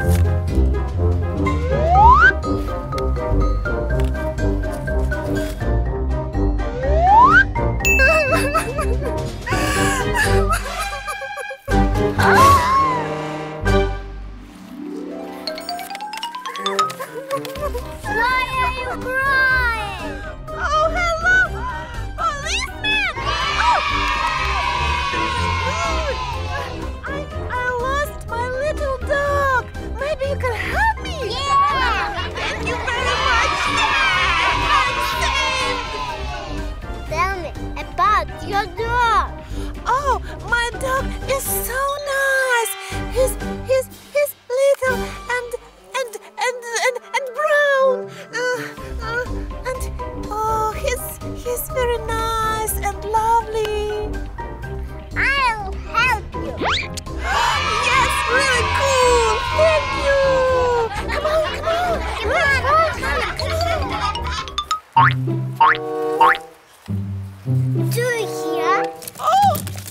Why are you crying? Oh, hello!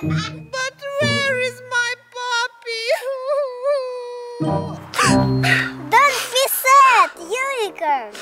but where is my puppy? Don't be sad, unicorn.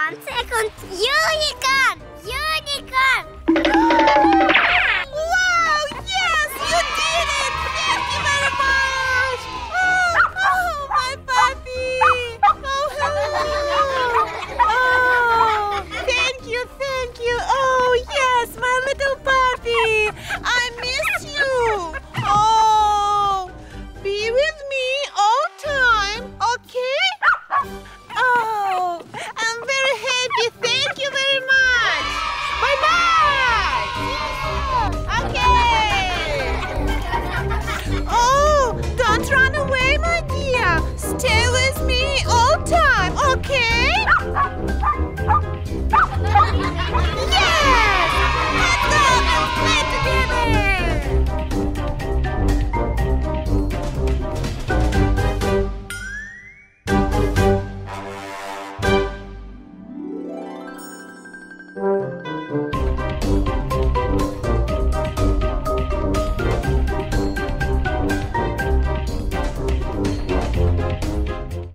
21 seconds. Eureka!